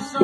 so